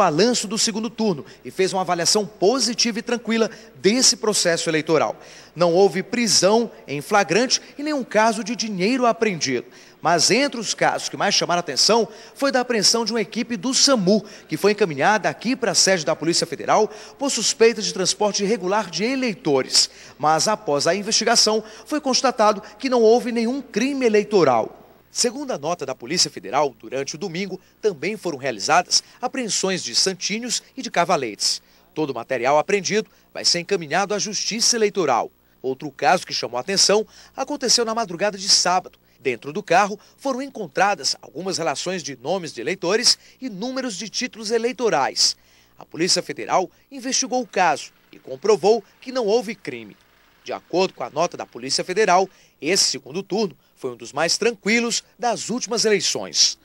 balanço do segundo turno e fez uma avaliação positiva e tranquila desse processo eleitoral. Não houve prisão em flagrante e nenhum caso de dinheiro apreendido. Mas entre os casos que mais chamaram atenção foi da apreensão de uma equipe do SAMU, que foi encaminhada aqui para a sede da Polícia Federal por suspeita de transporte irregular de eleitores. Mas após a investigação, foi constatado que não houve nenhum crime eleitoral. Segundo a nota da Polícia Federal, durante o domingo também foram realizadas apreensões de santinhos e de cavaletes. Todo o material apreendido vai ser encaminhado à Justiça Eleitoral. Outro caso que chamou a atenção aconteceu na madrugada de sábado. Dentro do carro foram encontradas algumas relações de nomes de eleitores e números de títulos eleitorais. A Polícia Federal investigou o caso e comprovou que não houve crime. De acordo com a nota da Polícia Federal, esse segundo turno foi um dos mais tranquilos das últimas eleições.